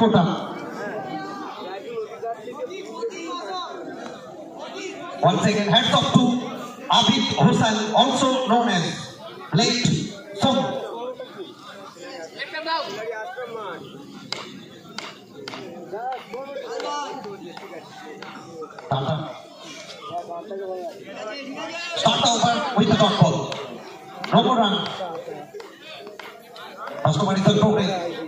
Quota Once again, heads off to Abid Hussain, also known as late Song. Start over with the top ball. No more run. Vasco Manito in progress.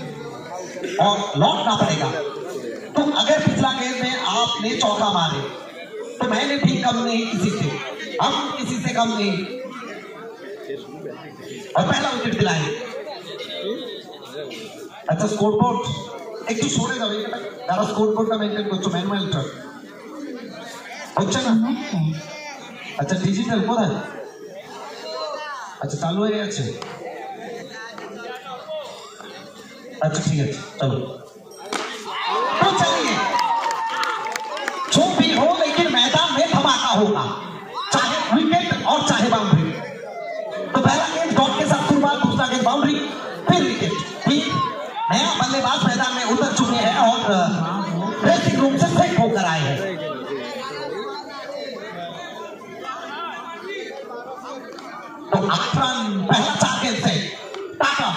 और लौटना पड़ेगा तो अगर पिछला game में आपने चौका मारे तो मैंने भी कम नहीं किसी से हम किसी से कम नहीं और पहला विकेट दिलाए আচ্ছা স্কোরবোর্ড একটু সরে যাবে যারা স্কোরবোর্ডটা মেনটেন করছো ম্যানুয়ালটা হচ্ছে না আচ্ছা ডিজিটাল কোথায় আচ্ছা চালু হয়ে গেছে अच्छा ठीक है, चलो। तो चलिए। जो भी हो, लेकिन मैदान में धमाका होगा, चाहे विकेट और चाहे बाउंड्री तो पहला गेंद डॉट के साथ शुरुआत, दूसरा गेंद बाउंड्री फिर विकेट ठीक? नया बल्लेबाज मैदान में उतर चुके हैं और ड्रेसिंग रूम से सेट होकर आए हैं। तो आक्रमण पहला चार गेंद से टाटा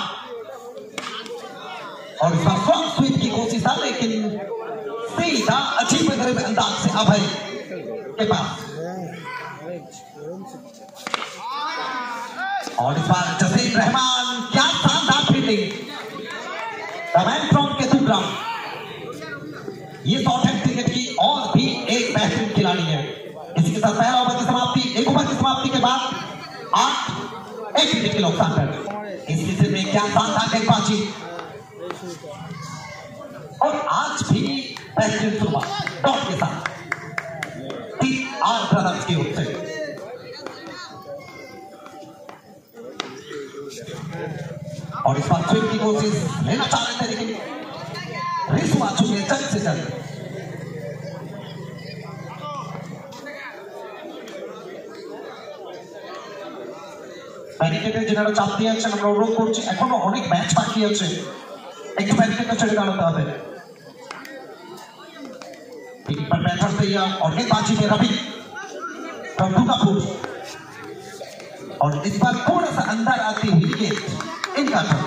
और इस बार फ्रंट की कोशिश था लेकिन सीधा अच्छी बेहतरीन अंदाज से अभय के पास। और इस बार जसीम रहमान, क्या शानदार fielding the man from Ketugram ये शॉर्ट हैंड क्रिकेट की और भी एक बेहतरीन खिलाड़ी है। इसके साथ पहला ओवर की समाप्ति, एक ओवर की समाप्ति के बाद आठ, एक विकेट के नुकसान पर। इस सीज़न में क्या शानदार गेंदबाजी। और आज भी बेहतरीन शुरुआत टॉप के साथ तीन आर ब्रदर्स की ओर से और इस बार स्विंग की कोशिश लेना चाह रहे थे लेकिन रिस्क आ चुके हैं जल्द से जल्द ব্যারিকেডে যারা চাপ দিয়ে আছেন আমরা অনুরোধ করছি এখনো অনেক ম্যাচ বাকি আছে একটু ব্যারিকেডটা ছেড়ে দাঁড়াতে হবে पर बैठा तैयार और गेंदबाजी में रवि प्रभु कपूर और इस बार थोड़ा सा अंदर आती हुई गेंद इनका था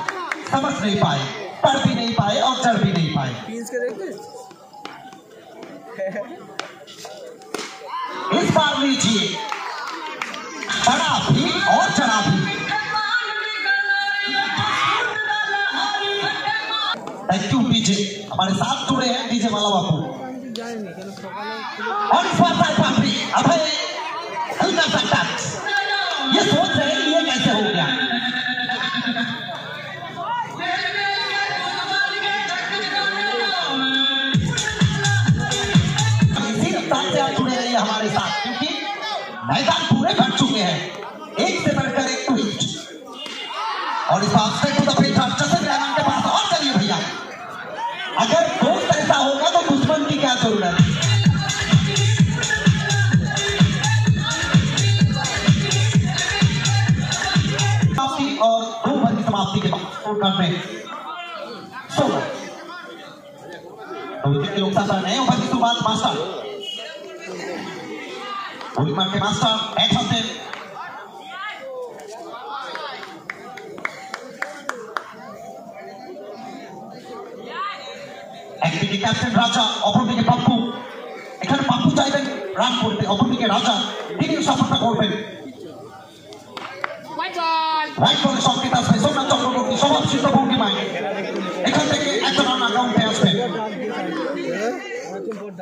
समझ नहीं पाए पढ़ भी नहीं पाए और चढ़ भी नहीं पाए इस बार लीजिए बड़ा भी और चढ़ा भी थैंक यू डीजे हमारे साथ जुड़े हैं डीजे माला बापू और इस बार बापरी अभय हल्का सा टच ये सोच रहे ये कैसे हो गया। इसी रफ्तार से आप जुड़े हमारे साथ, क्योंकि मैदान पूरे भर चुके हैं। एक से बढ़कर एक ट्वीट और इस बात से tournament. So, রাজা অপরদিকে পাপ্পু এখানে পাপ্পু চাইবেন রান করতে অপরদিকে রাজা তিনি সফরটা করবেন সংকেত আসবে সোমনাথ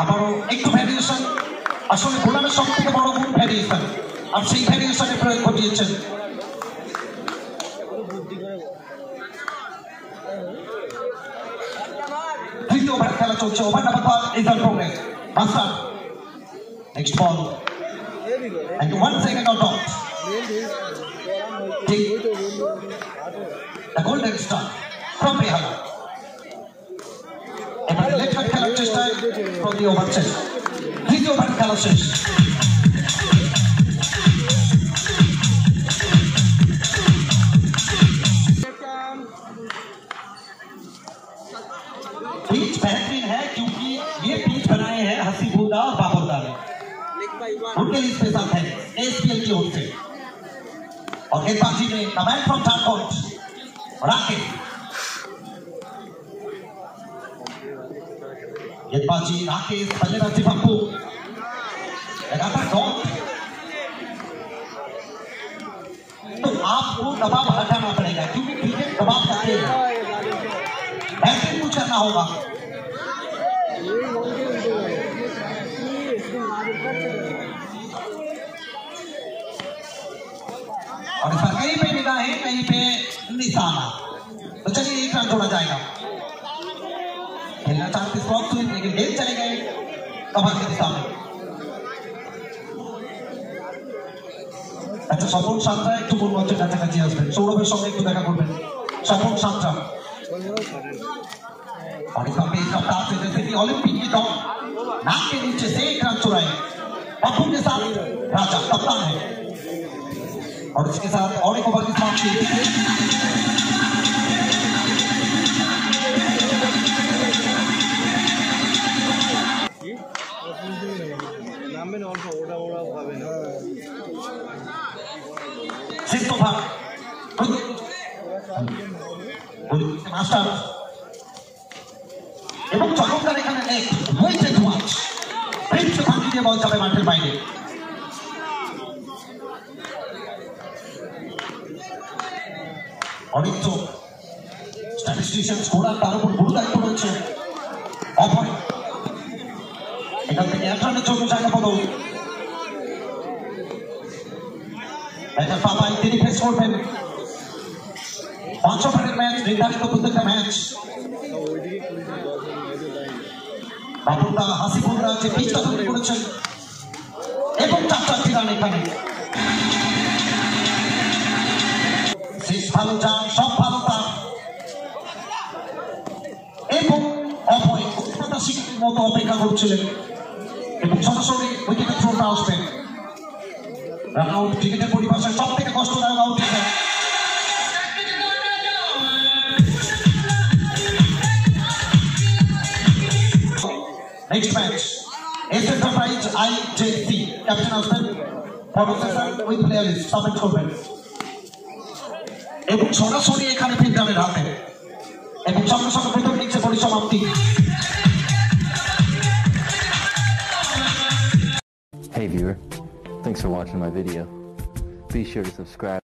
আবারও একটু ভ্যারিয়েশন আসলে বোলারের সব থেকে বড় গুণ ভ্যারিয়েশন আর সেই ভ্যারিয়েশনে প্রয়োগ ঘটিয়েছেন। তৃতীয় ওভার খেলা চলছে over number one is on progress master next ball and one second out of the, the golden from left hand খেলার চেষ্টায় প্রতি ওভার শেষ তৃতীয় ওভার খেলা শেষ पिच बेहतरीन है क्योंकि ये पिच बनाए हैं हसीबुल्ला और बाबरदा ने उनके लिए स्पेशल है एसपीएल की ओर से और गेंदबाजी में कमेंट फ्रॉम झारखंड राकेश गेंदबाजी राकेश बल्लेबाजी पप्पू लगातार डॉट तो आपको दबाव हटाना पड़ेगा क्योंकि क्रिकेट दबाव का खेल है बैटिंग कुछ करना होगा और इस बार कहीं पे निगाहें कहीं पे निशाना तो चलिए कवर के दिशा में আচ্ছা স্বপন সাঁতরা একটু মঞ্চের কাছাকাছি আসবেন সৌরভের সঙ্গে একটু দেখা করবেন স্বপন সাঁতরা और इसका पेस रफ्तार से जैसे कि ओलंपिक की दौड़ नाक के नीचे से एक रन चुराए पप्पू के साथ राजा कप्तान है और इसके साथ और एक ओवर की समाप्ति মাস্টার এবং চমৎকার এখানে নেট হয়েছে ধোঁয়াচ প্রিন্স ফাঁকি দিয়ে বল যাবে মাঠের বাইরে। চোখ স্ট্যাটিস্টিশিয়ান স্কোরার তার উপর গুরু দায়িত্ব রয়েছে। অভয়। এখান থেকে এক রানের জন্য জায়গা বদল ব্যাটার পাপাই তিনি ফেস করবেন। পাঁচ ম্যাচ ম্যাচ বাবুদা হাসিবুলরা যে পিচটা তৈরি করেছেন এবং চার চারটি রান এখানে শেষ সব ভালো এবং অভয় শিক্ষির মতো অপেক্ষা করছিলেন। এবং সরাসরি উইকেটে থ্রোটা আসবেন রান আউট ক্রিকেটের পরিভাষায় সব থেকে কষ্টদায়ক out Next match, S Enterprise IJC, Captain আসবেন professor with player list submit করবেন এবং সরাসরি এখানে ফিল্ডারের হাতে এবং সঙ্গে সঙ্গে প্রথম ইনিংসে পরিসমাপ্তি Hey viewer, thanks for watching my video. Be sure to subscribe.